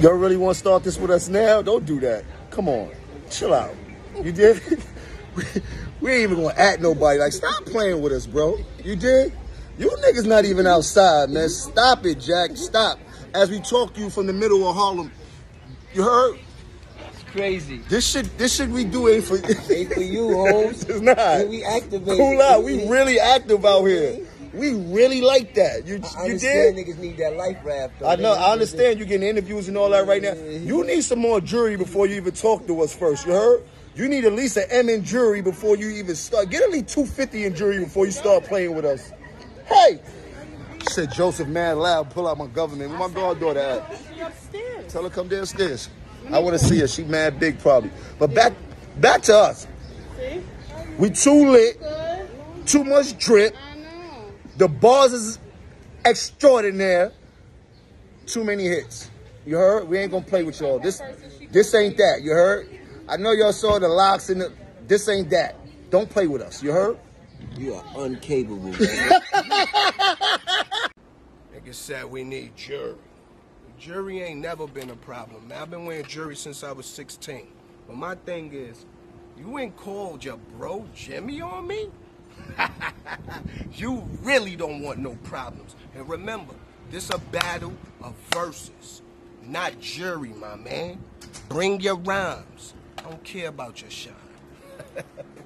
Y'all really want to start this with us now? Don't do that. Come on. Chill out. You did? we, we ain't even gonna act nobody. Like, stop playing with us, bro. You did? You niggas not even outside, man. Stop it, Jack. Stop. As we talk to you from the middle of Harlem, you heard? It's crazy. This shit, this shit we do ain't for, Ain't for you, Holmes. it's not. We activate. Cool out. We really active out here. We really like that. You, I you understand did? niggas need that life raft. Though. I know. They- I understand you getting interviews and all that right now. You need some more jury before you even talk to us first. You heard? You need at least an M in jury before you even start. Get at least 250 in jury before you start playing with us. Hey! Said Joseph mad loud, pull out my government. Where my goddaughter at? She upstairs. Tell her come downstairs. I want to see her. She mad big probably. But back back to us. See? We too lit, Good. too much drip. I know. The bars is extraordinary. Too many hits. You heard? We ain't gonna play with y'all. This this ain't that. You heard? I know y'all saw the locks in the this ain't that. Don't play with us. You heard? You are uncapable. man. Nigga said we need jury. Jury ain't never been a problem, man. I've been wearing jury since I was 16. But my thing is, you ain't called your bro Jimmy on me? you really don't want no problems. And remember, this a battle of verses, not jury, my man. Bring your rhymes. I don't care about your shine.